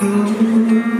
Mm-hmm.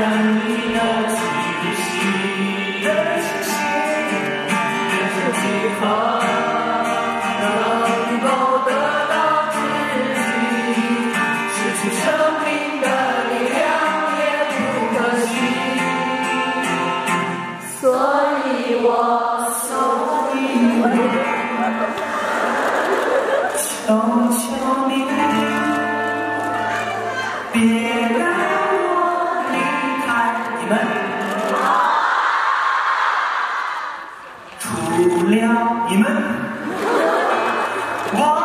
让你的清醒，变成依靠，能够得到知己，失去生命。们。除了你们，我。